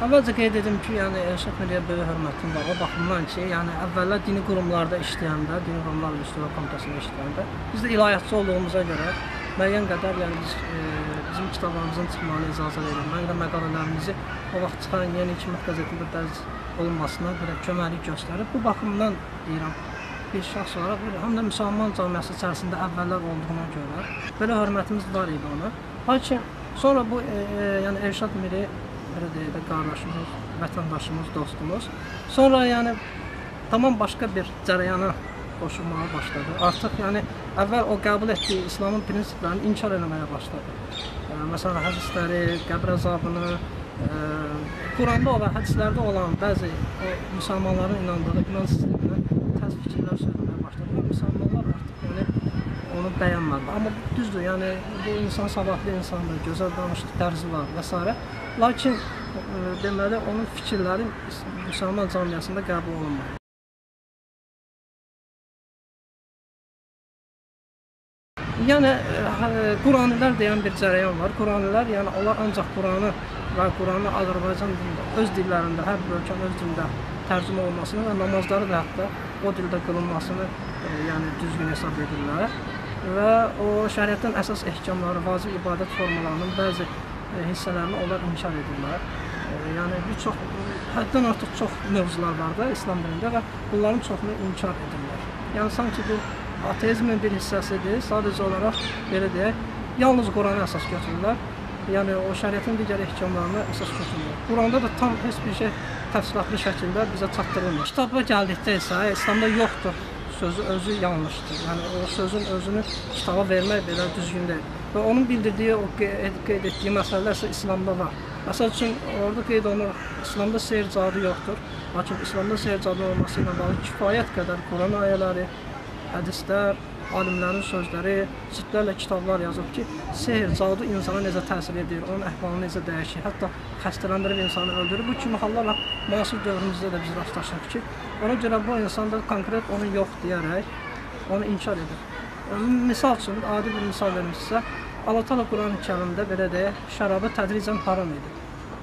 Əvvəlcə qeyd edim ki, yəni Elşad Milliyə böyük hörmətim var. O baxımdan ki, yəni əvvəllər dini qurumlarda işləyəndə, dini qurumlarla iştirak komitəsində işləyəndə, biz də ilahiyyatçı olduğumuza görə müəyyən qədər yəni biz, e, bizim kitablarımızın çıxmağına icazə verir. Mən də məqalələrimizi o vaxt çıxan yeni Hikmət qəzetində dərc olunmasına belə köməklik göstərib. Bu baxımdan deyirəm bir şəxs olaraq bir həm də müsəlman cəmiyyəti içərisində əvvəllər olduğuna görə belə hörmətimiz var idi ona. Lakin sonra bu e, e, yəni Elşad Miri belə deyək də qardaşımız, vətəndaşımız, dostumuz. Sonra yəni tamam başqa bir cərəyana qoşulmağa başladı. Artıq yəni əvvəl o qəbul etdiyi İslamın prinsiplərini inkar etməyə başladı. Yəni, məsələn, hədisləri, qəbr əzabını, ə, Quranda olan, hədislərdə olan bəzi o müsəlmanların inandığı inanc sisteminə tərs fikirlər söyləməyə başladı. Və müsəlmanlar artıq yəni onu bəyənmədi. Amma düzdür, yəni bu insan savadlı insandır, gözəl danışıq tərzi var və s. Lakin ə, deməli onun fikirləri müsəlman cəmiyyətində qəbul olunmur. Yəni ə, Quranilər deyən bir cərəyan var. Quranilər, yəni onlar ancaq Quranı və Quranı Azərbaycan dilində, öz dillərində, hər bir ölkənin öz dilində tərcümə olunmasını və namazları da hətta o dildə qılınmasını yəni düzgün hesab edirlər. Və o şəriətdən əsas ehkamları, vacib ibadət formalarının bəzi ə, hissələrini onlar inkar edirlər. Ə, yəni bir çox həddən artıq çox mövzular var da İslam dinində və bunların çoxunu inkar edirlər. Yəni sanki bu ateizmin bir hissəsidir. Sadəcə olaraq belə deyək, yalnız Qurana əsas götürürlər. Yəni o şəriətin digər ehkamlarına əsas götürürlər. Quranda da tam heç bir şey təfsilatlı şəkildə bizə çatdırılmır. Kitaba gəldikdə isə İslamda yoxdur sözü özü yanlışdır. Yəni o sözün özünü kitaba vermək belə düzgün deyil. Və onun bildirdiyi o qeyd etdiyi məsələlər isə İslamda var. Məsəl üçün orada qeyd olunur, İslamda sehir cadı yoxdur. Lakin İslamda sehir cadı olması ilə bağlı kifayət qədər Quran ayələri, hədislər, alimlərin sözləri, cildlərlə kitablar yazıb ki, sehr, cadu insana necə təsir edir, onun əhvalını necə dəyişir, hətta xəstələndirib insanı öldürür. Bu kimi hallarla müasir dövrümüzdə də biz rastlaşırıq ki, ona görə bu insan da konkret onu yox deyərək onu inkar edir. Misal üçün, adi bir misal verim sizə, Allah Teala Quran-Kərimdə belə deyək, şərabı tədricən haram edir.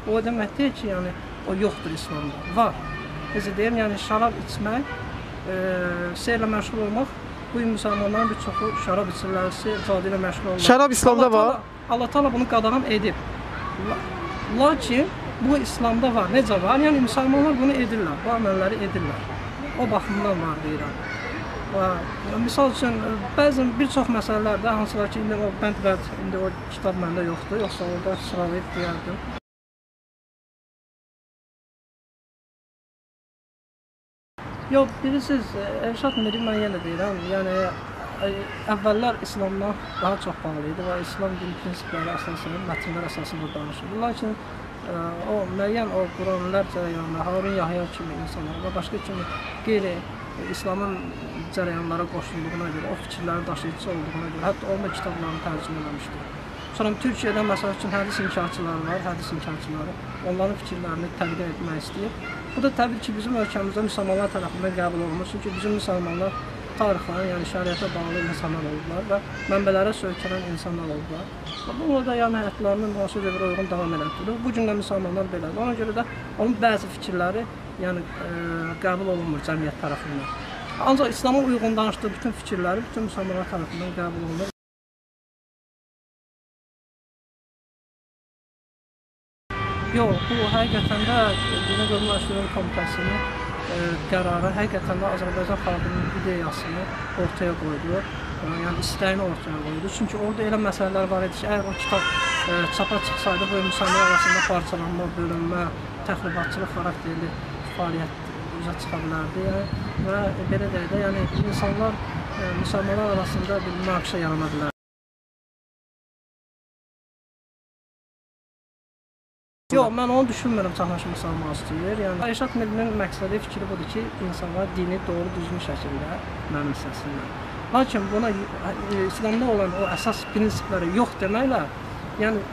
O demək deyil ki, yəni o yoxdur İslamda. Var. Necə deyim, yəni şərab içmək e, seyrlə məşğul olmaq bu gün müsəlmanların bir çoxu şərab içirlər, seyr cadı ilə məşğul olurlar. Şərab İslamda Allah var. Allah Taala bunu qadağan edib. La- Lakin bu İslamda var. Necə var? Yəni müsəlmanlar bunu edirlər, bu əməlləri edirlər. O baxımdan var deyirəm. Və misal üçün e, bəzən bir çox məsələlərdə hansılar ki, indi o bənd və indi o kitab məndə yoxdur, yoxsa orada sıralayıb deyərdim. Yox, bilirsiniz, Elşad Miri mən yenə deyirəm, yəni əvvəllər İslamla daha çox bağlı idi və İslam din prinsipləri əsasında, mətnlər əsasında danışırdı. Lakin ə, o müəyyən o Quranlar cərəyanına, Harun Yahya kimi insanlar və başqa kimi qeyri İslamın cərəyanlara qoşulduğuna görə, o fikirlərin daşıyıcısı olduğuna görə, hətta da kitablarını tərcümə eləmişdi. Sonra Türkiyədə məsəl üçün hədis inkarçıları var, hədis inkarçıları. Onların fikirlərini təqdim etmək istəyir. Bu da təbii ki, bizim ölkəmizdə müsəlmanlar tərəfindən qəbul olunmur. Çünki bizim müsəlmanlar tarixən, yəni şəriətə bağlı insanlar olublar və mənbələrə söykənən insanlar olublar. Bunu da yəni həyatlarını müasir dövrə uyğun davam elətdirir. Bu gün də müsəlmanlar belədir. Ona görə də onun bəzi fikirləri yəni ə, qəbul olunmur cəmiyyət tərəfindən. Ancaq İslama uyğun danışdığı bütün fikirləri bütün müsəlmanlar tərəfindən qəbul olunur. Yox, bu həqiqətən də Dinə Qurumlaşdırma Komitəsinin e, qərarı həqiqətən də Azərbaycan xalqının ideyasını ortaya qoydu. E, yəni istəyini ortaya qoydu. Çünki orada elə məsələlər var idi ki, əgər o kitab e, çapa çıxsaydı, bu müsəlmanlar arasında parçalanma, bölünmə, təxribatçılıq xarakterli fəaliyyət üzə çıxa bilərdi. Yəni, və belə də, yəni insanlar e, müsəlmanlar arasında bir münaqişə yarana bilər. Yox, mən onu düşünmürəm çaxnaşma salmaq istəyir. Yəni Ayşat Millinin məqsədi fikri budur ki, insanlar dini doğru düzgün şəkildə mənimsəsinlər. Lakin buna e, İslamda olan o əsas prinsipləri yox deməklə, yəni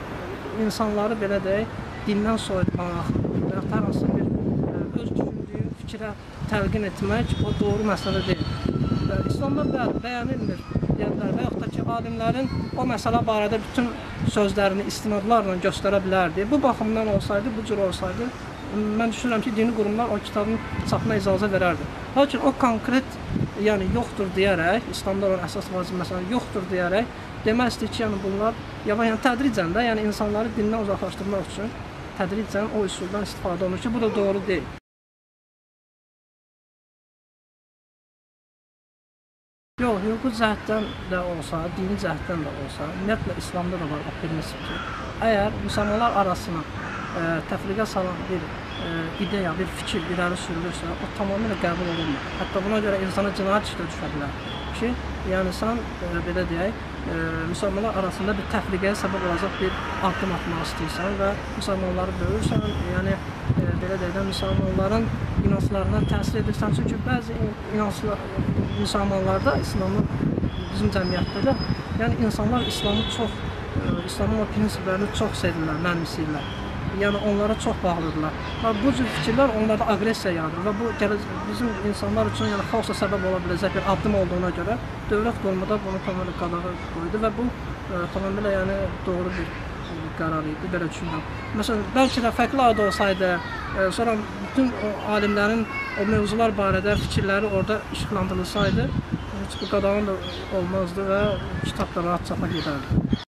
insanları belə deyək, dindən soyutmaq hər hansı bir e, öz düşündüyü fikrə təlqin etmək o doğru məsələ deyil. Və İslamda bəyənilmir deyirlər və yaxud da ki, alimlərin o məsələ barədə bütün sözlərini istinadlarla göstərə bilərdi. Bu baxımdan olsaydı, bu cür olsaydı, mən düşünürəm ki, dini qurumlar o kitabın çapına icazə verərdi. Lakin o konkret, yəni yoxdur deyərək, İslamda olan əsas vacib məsələ yoxdur deyərək istəyir ki, yəni bunlar yavaş yəni tədricən də, yəni insanları dindən uzaqlaşdırmaq üçün tədricən o üsuldan istifadə olunur ki, bu da doğru deyil. Yox, hüquqi cəhətdən də olsa, dini cəhətdən də olsa, ümumiyyətlə İslamda da var o prinsip ki, əgər müsəlmanlar arasına ə, təfriqə salan bir ə, ideya, bir fikir irəli sürülürsə, o tamamilə qəbul olunmur. Hətta buna görə insana cinayət işlə düşə bilər ki, yəni sən ə, belə deyək, müsəlmanlar arasında bir təfriqəyə səbəb olacaq bir addım atmaq istəyirsən və müsəlmanları bölürsən, yəni ə, belə deyək də müsəlmanların inanclarına təsir edirsən. Çünki bəzi inanclar müsəlmanlarda, İslamın bizim cəmiyyətdə də, yəni insanlar İslamı çox ə, İslamın o prinsiplərini çox sevirlər, mənimsəyirlər. Yəni onlara çox bağlıdırlar. Və bu cür fikirlər onlarda aqressiya yaradır və bu bizim insanlar üçün yəni xaosa səbəb ola biləcək bir addım olduğuna görə dövlət qurumunda bunu tamamilə qadağa qoydu və bu ə, tamamilə yəni doğru bir ə, qərar idi, belə düşünürəm. Məsələn, bəlkə də fərqli adı olsaydı, ə, sonra bütün o alimlərin o mövzular barədə fikirləri orada işıqlandırılsaydı, heç bu qadağan da olmazdı və kitab da rahat çapa gedərdi.